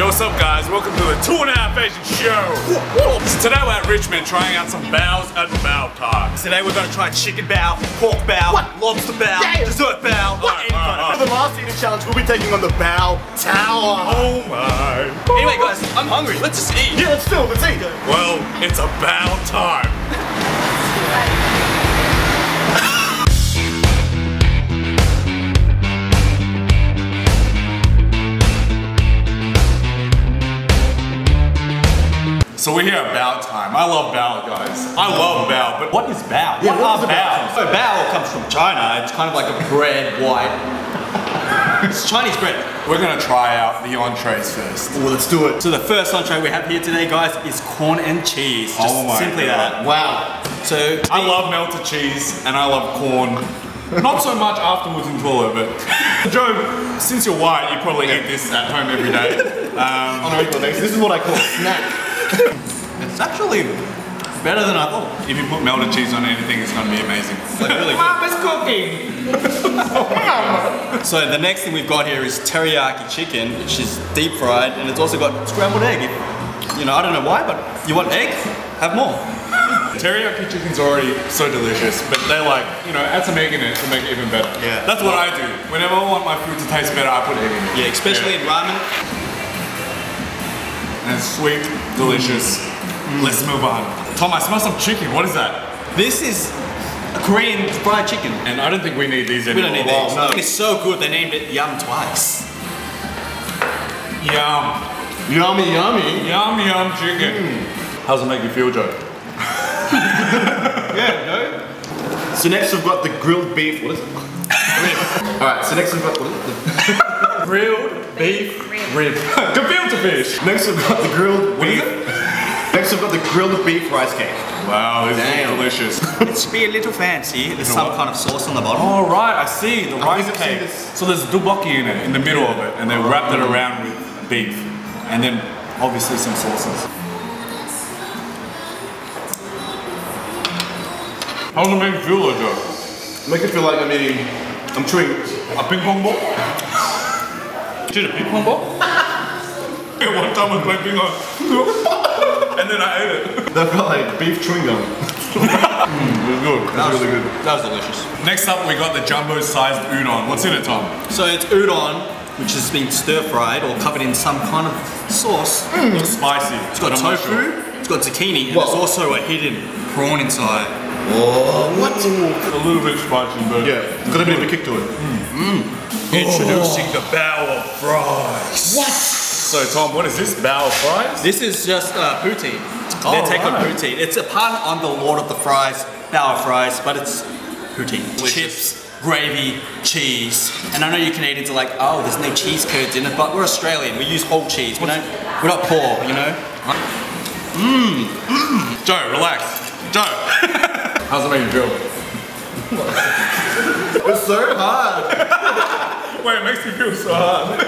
Yo, what's up guys? Welcome to the Two and a Half Asian Show. So today we're at Richmond trying out some baos at Bao Time. Today we're gonna try chicken bao, pork bao, lobster bao, Yeah. dessert bao. Alright, alright, For the last eating challenge, we'll be taking on the Bao Tower. Oh my. Anyway guys, I'm hungry, let's just eat. Yeah, let's do it. Let's eat. Well, it's about time. So we're here at Bao time. I love Bao, guys. I love Bao, but what is Bao? Yeah, what what is are a So bao comes from China, it's kind of like a bread white. it's Chinese bread. We're gonna try out the entrees first. Well, let's do it. So the first entree we have here today guys is corn and cheese. Just Oh my simply God. that. Wow. So I love melted cheese and I love corn. Not so much afterwards in toilet, but Joe, since you're white, you probably eat this at home every day. Um, On a regular basis, this is what I call a snack. it's actually better than I thought. if you put melted cheese on anything, it's gonna be amazing. Like really good. Mom is cooking. So the next thing we've got here is teriyaki chicken, which is deep fried, and it's also got scrambled egg. If- You know, I don't know why, but you want egg? Have more. Teriyaki chicken's already so delicious, but they're like, you know, add some egg in it to make it even better. Yeah. That's what I do. Whenever I want my food to taste better, I put egg in it. Yeah, especially in ramen. And it's sweet, delicious. Let's move on. Tom, I smell some chicken. What is that? This is a Korean fried chicken. And I don't think we need these We anymore. don't need Wow, these. no. It's so good they named it Yum twice. Yum. Yummy, yummy. Yum, yum chicken. Mm. How's it make you feel, Joe? Yeah, no? So next we've got the grilled beef. What is it? All right. So next we've got what is it? Grilled beef rib. Gefilte fish. Next we've got the grilled What is beef. Next we've got the grilled beef rice cake. Wow, this Damn. is delicious. It should be a little fancy. There's some what? kind of sauce on the bottom. Oh right, I see the rice I've cake. So there's duboki in it, in the middle of it, and they oh. wrapped it around with beef, and then obviously some sauces. How does it make you feel, though, Joe? Make it feel like I'm eating. I'm chewing. A ping pong ball? Did a ping pong ball? yeah, one time I was playing ping pong, and then I ate it. They've got like beef chewing gum. Mm, it was good. That was really good. That was delicious. Next up, we got the jumbo-sized udon. What's in it, Tom? So it's udon, which has been stir fried or covered in some kind of sauce. Mm. It's spicy. It's got tofu, it's got zucchini, and there's also a hidden prawn inside. Oh, what? A little bit spicy, but Yeah, it's got a bit of a kick to it. Mm. Mm. Introducing the bow of fries. What? So Tom, what is this bow of fries? This is just uh, poutine. Oh, Their take on poutine. It's a pun on the Lord of the Fries, Bower fries, but it's poutine. Delicious. Chips, gravy, cheese. And I know you Canadians are like, oh, there's no cheese curds in it, but we're Australian. We use whole cheese. We don't. We're not poor, you know. Mmm. Joe, relax. Joe. How's it make you feel? It's so hard. Wait, it makes me feel so hard.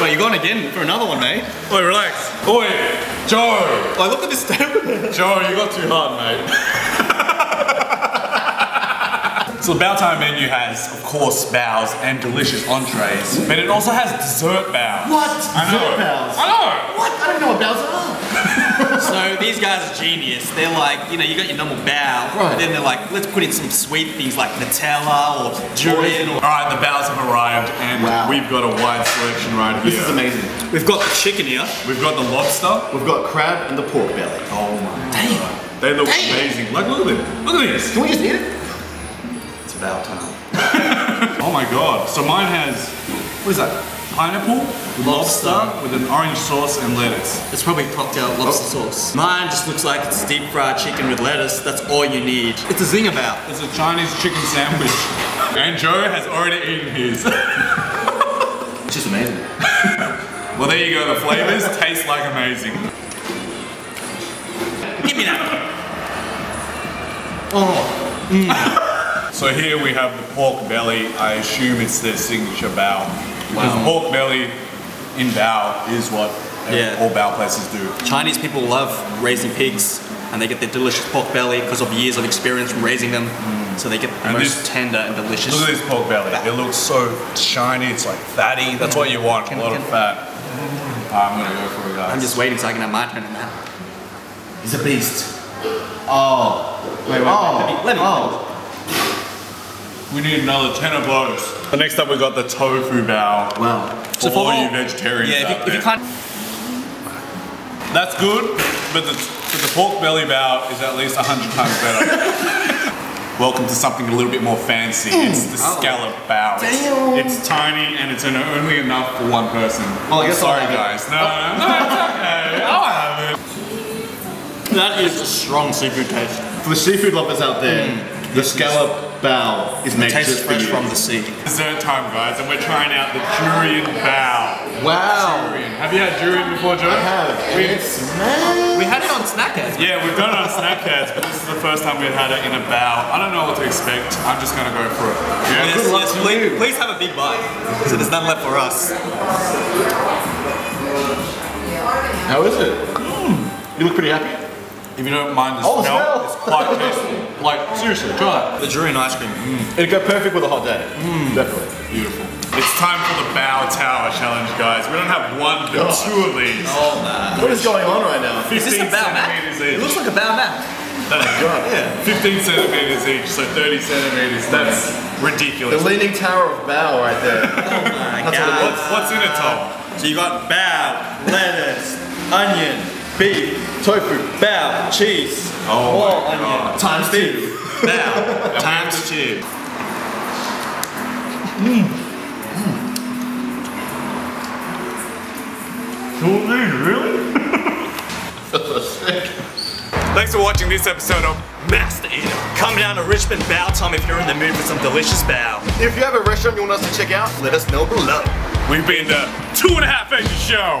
Wait, you're going again for another one, mate. Wait, relax. Oi, Joe. Like, look at this table. Joe, you got too hard, mate. so the Bao Time menu has, of course, baos and delicious entrees, but it also has dessert baos. What? I know. Baos? I know. What? I don't know what baos are. So these guys are genius. They're like, you know, you got your normal bao, Right. but then they're like, let's put in some sweet things like Nutella or durian. All Or right, the baos have arrived, and Wow. we've got a wide selection right here. This is amazing. we've got the chicken here. We've got the lobster. We've got crab and the pork belly. Oh my god. They look Damn. amazing. Like, look at them. Look at this. Can we just eat it? It's about time. Oh my god. So mine has, what is that? Pineapple, lobster with an orange sauce and lettuce. It's probably out lobster oh. sauce. Mine just looks like it's deep fried chicken with lettuce. That's all you need. It's a zing about. It's a Chinese chicken sandwich. And Joe has already eaten his. It's just amazing. well, there you go. The flavors taste like amazing. Give me that. Oh. Mm. So here we have the pork belly. I assume it's their signature bao. Because Wow. pork belly in bao is what uh, Yeah. all bao places do. Chinese people love raising pigs and they get their delicious pork belly because of years of experience from raising them. Mm. So they get the And most this- tender and delicious. Look at this pork belly. It looks so shiny. It's like fatty. That's what you want. Can, A lot of fat. Ah, I'm gonna go for it, guys. I'm just waiting so I can have my turn in that. He's a beast. Oh. Wait, wait, Oh. let me, let me. Oh. We need another 10 of those. So next up we've got the tofu bao. Wow. For all you vegetarians Yeah, if you, if you can't. That's good, but the, but the pork belly bao is at least 100 times better. Welcome to something a little bit more fancy. Mm. It's the scallop bao. It's, it's tiny and it's en- only enough for one person. Oh, I guess Sorry have it. guys. No, no, no, it's okay. I'll have it. That is a strong seafood taste. For the seafood lovers out there, mm. the scallop bao is made Tastes just for fresh you. from the sea. Dessert time guys and we're trying out the durian bao. Wow. Durian. Have you had durian before, Joe? I have. We- And. We had it on Snackheads. Yeah, we've done it on Snackheads, but this is the first time we've had it in a bao. I don't know what to expect. I'm just gonna go for it. Yeah. Yes, yes, please, please have a big bite. So there's none left for us. How is it? You look pretty happy. If you don't mind the Oh, smell, smell. it's quite tasty. Like seriously, try The durian ice cream. Mm. It'd go perfect with a hot day. Mm. Definitely. Beautiful. It's time for the Bao Tower challenge, guys. We don't have one, but God. two of these. Oh man. What is going on right now? 15 Is this a bao mat? centimeters It looks like a bao mat. God. Yeah. 15 centimeters each, so 30 centimeters. Mm. That's The ridiculous. The leaning tower of bao right there. oh My what it God. What's, what's in it, Tom? So you got bao, lettuce, onion, beef, tofu, bao, cheese, Oh more my onion, God. Times two. bao, times two. Mmm. Really? Thanks for watching this episode of Master Eater. Come down to Richmond Bao Time if you're in the mood for some delicious bao. If you have a restaurant you want us to check out, let us know below. We've been the Two and a Half Acre Show.